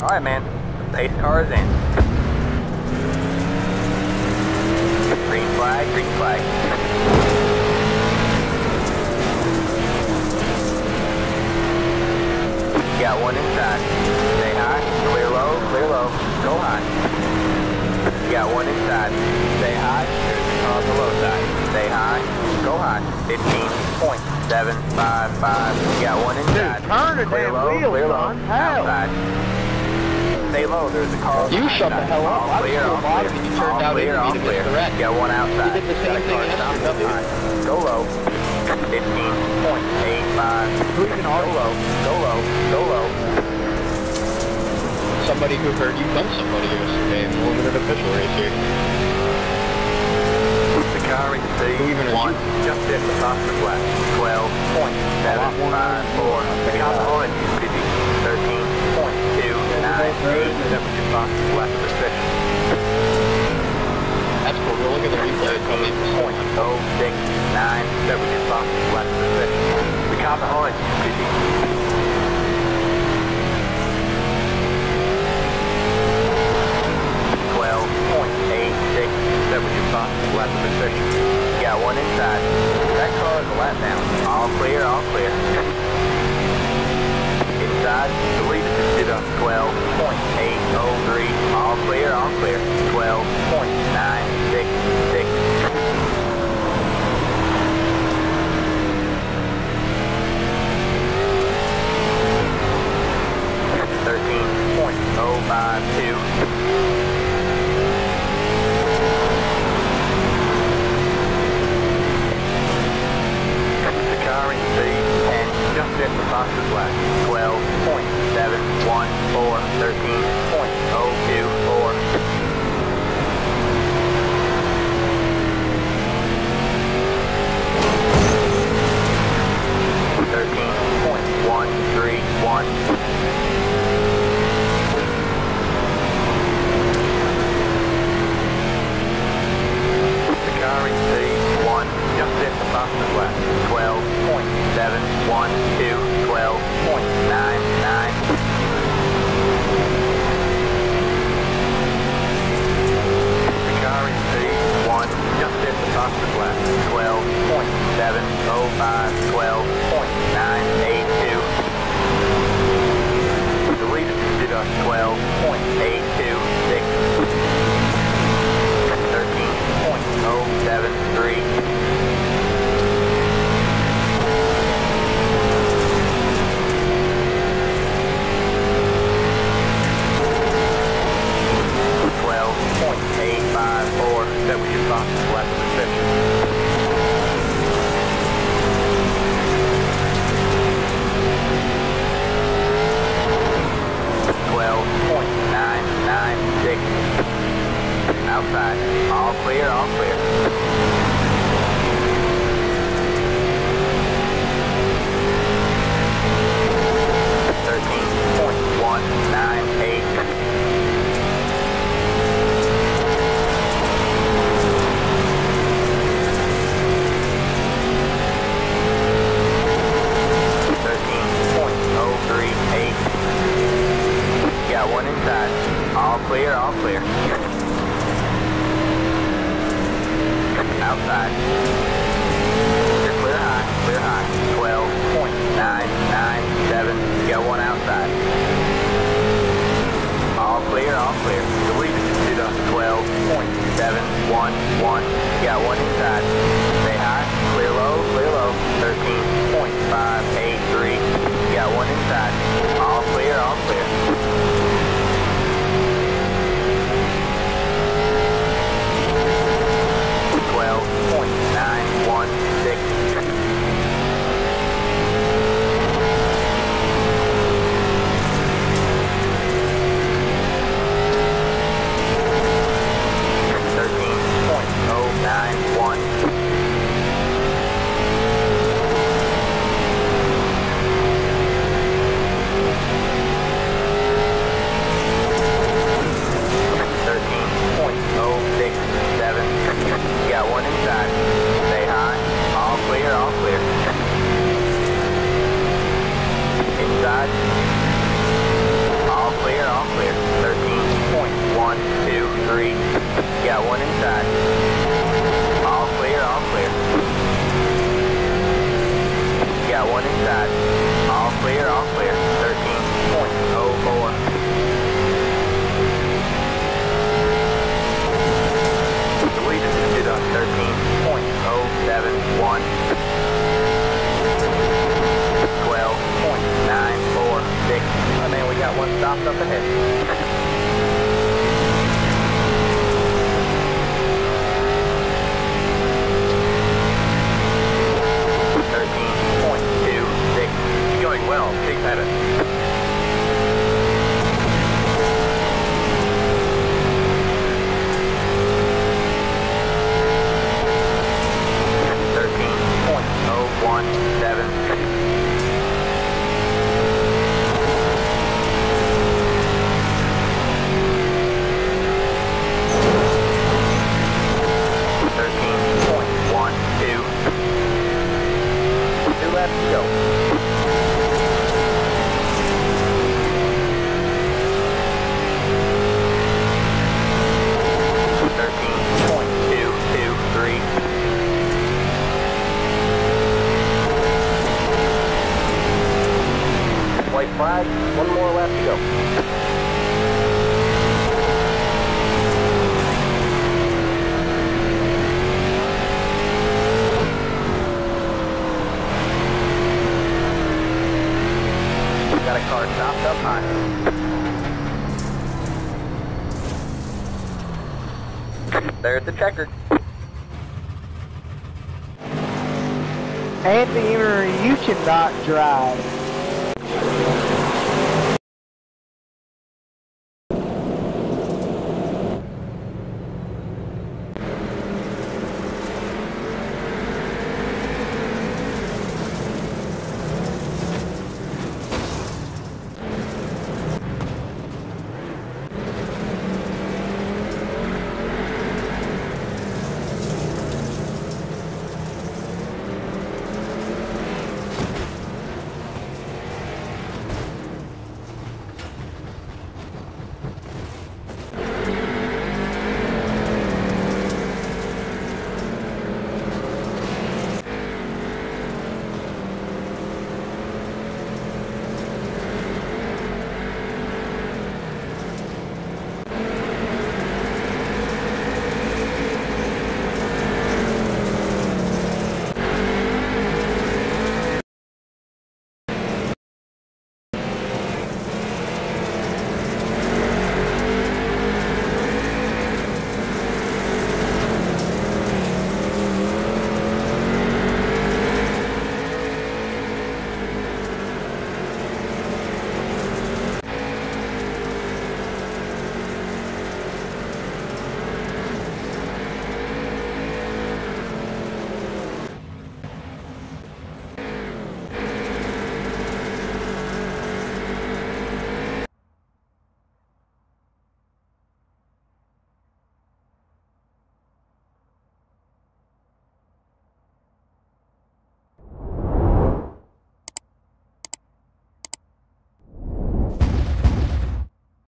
All right, man. the Pace car is in. Green flag, green flag. Got one inside. Stay high, clear low, clear low, go high. Got one inside. Stay high, there's the car on the low side. Stay high, go high. 15.755. Got one inside. turn the clear damn low, wheel, clear low. How? outside. Low, there's a car You shut the hell up. I was clear, still all clear. and you turned out clear, into all me to clear. misdirect. Got one outside. You did the same thing car in south of SW. line. Go low. 15.85. Who's Go gonna low, go low, go low. Somebody who heard you done somebody yesterday in a limited official race here. The car in even are C1 just hit the fastest lap. 12.754. The car behind you, Pidgey. 13.298. That was your fastest lap of the session. That's cool. Go look at the replay. If it's on. 13.069. That your fastest lap of the session. The car behind you, Pidgey. Twelve point eight six. That was your fastest lap of the session. Got one inside. That car is a lap down. All clear, all clear. Inside, the twelve point eight oh three. All clear, all clear. Twelve point nine six six. Thirteen point oh five two. The car in C and just hit the fastest lap. one. Outside. All clear, all clear. Thirteen point one nine eight. Thirteen point oh three eight. Got one inside. All clear, all clear. Outside. You're clear high, clear high. Twelve point nine nine seven. Got one outside. All clear, all clear. The leader just did a twelve point seven one one. Got one inside. Stay high, clear low, clear low. Thirteen point five eight three. Got one inside. All clear, all clear. Clear, off clear. 13.04. Thirteen point oh seven one twelve point nine four six. I mean we got one stopped up ahead. The checker. Anthony, you cannot drive.